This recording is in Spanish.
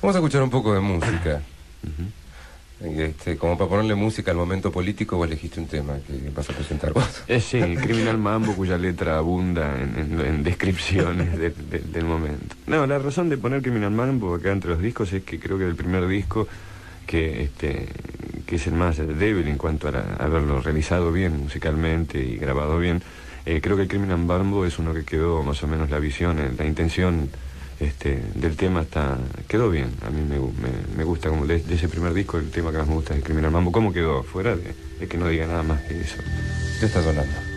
Vamos a escuchar un poco de música. Este, como para ponerle música al momento político, vos elegiste un tema que vas a presentar vos. Sí, Criminal Mambo, cuya letra abunda en, descripciones del momento. No, la razón de poner Criminal Mambo acá entre los discos es que creo que el primer disco que este que es el más débil en cuanto a, haberlo realizado bien musicalmente y grabado bien, eh, creo que el Criminal Mambo es uno que quedó más o menos la visión, la intención este, del tema está quedó bien. A mí me, gusta como de, ese primer disco el tema que más me gusta es el Criminal Mambo. ¿Cómo quedó? Fuera de, que no diga nada más que eso. ¿Qué está sonando?